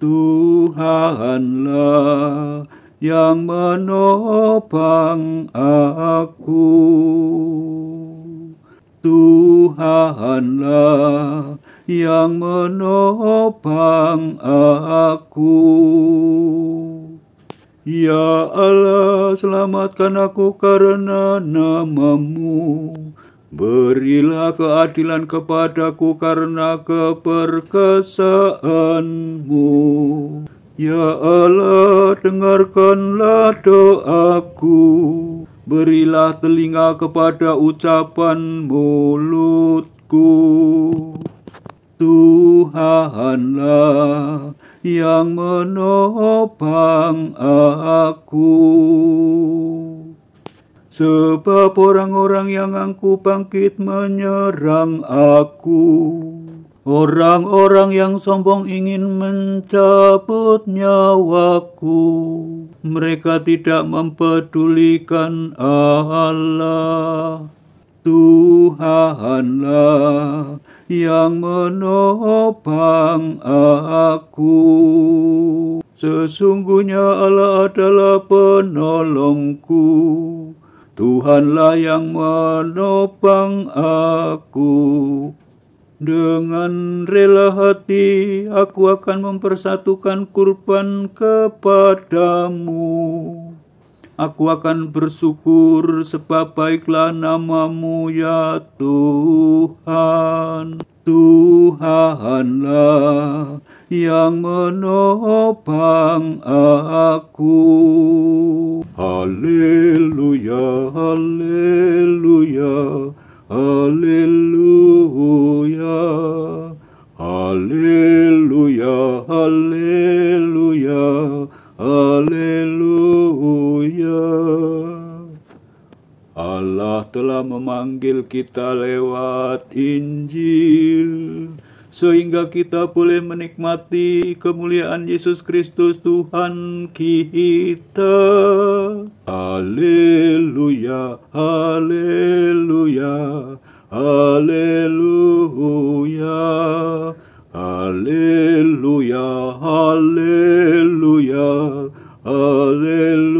Tuhanlah yang menopang aku. Tuhanlah yang menopang aku. Ya Allah, selamatkan aku karena namamu. Berilah keadilan kepadaku karena keperkasaanmu. Ya Allah, dengarkanlah doaku. Berilah telinga kepada ucapan mulutku. Tuhanlah yang menopang aku. Sebab orang-orang yang angku bangkit menyerang aku. Orang-orang yang sombong ingin mencabut nyawaku. Mereka tidak mempedulikan Allah. Tuhanlah yang menopang aku. Sesungguhnya Allah adalah penolongku. Tuhanlah yang menopang aku. Dengan rela hati aku akan mempersatukan kurban kepadamu. Aku akan bersyukur sebab baiklah namamu ya Tuhan. Tuhanlah yang menopang aku. Haleluya, haleluya, haleluya. Haleluya, haleluya, haleluya. Allah telah memanggil kita lewat Injil sehingga kita boleh menikmati kemuliaan Yesus Kristus Tuhan kita. Haleluya, haleluya, haleluya. Haleluya, haleluya, haleluya.